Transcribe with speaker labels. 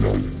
Speaker 1: No.